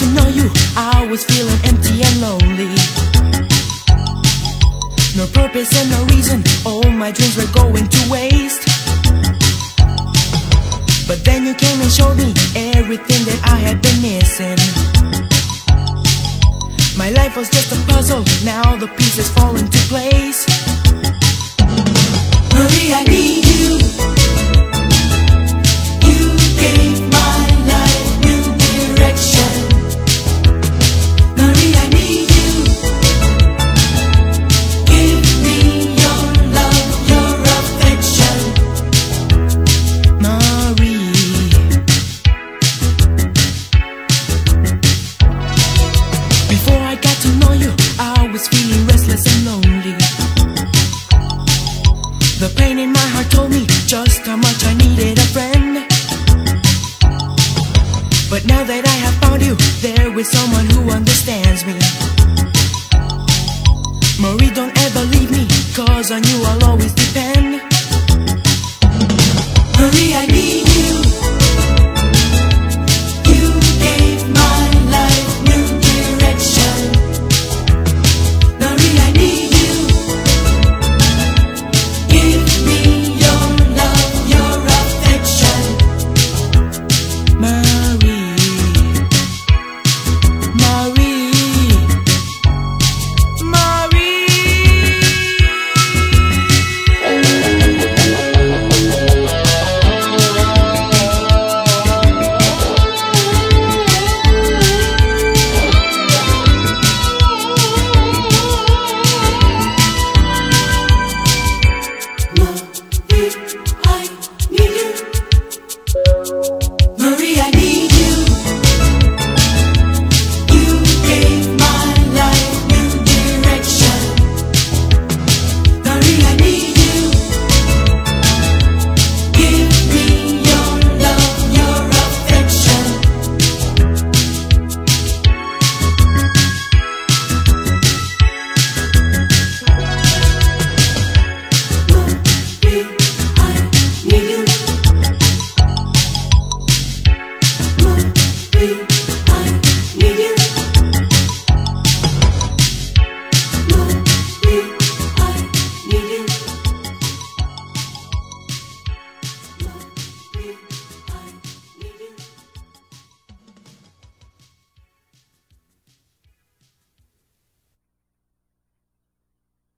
To know you, I was feeling empty and lonely. No purpose and no reason, all my dreams were going to waste. But then you came and showed me everything that I had been missing. My life was just a puzzle, now the pieces fall into place. Before I got to know you, I was feeling restless and lonely. The pain in my heart told me just how much I needed a friend. But now that I have found you, there is someone who understands me. Marie, don't ever leave me, cause on you I'll always depend.